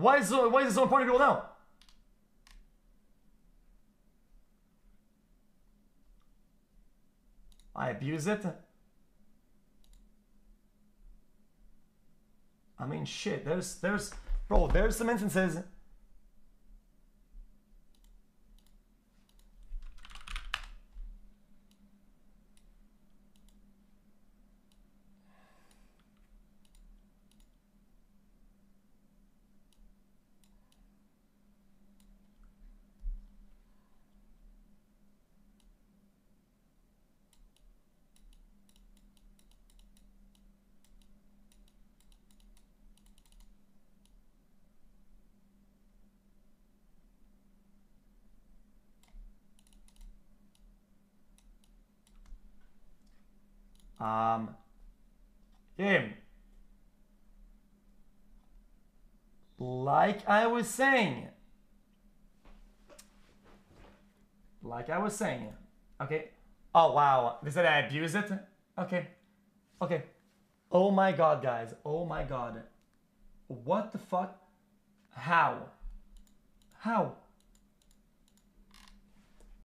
Why is so, why is it so important to go now? I abuse it. I mean, shit. There's, there's, bro. There's some instances. Um, him. Like I was saying. Like I was saying. Okay. Oh wow. They said I abuse it. Okay. Okay. Oh my god, guys. Oh my god. What the fuck? How? How?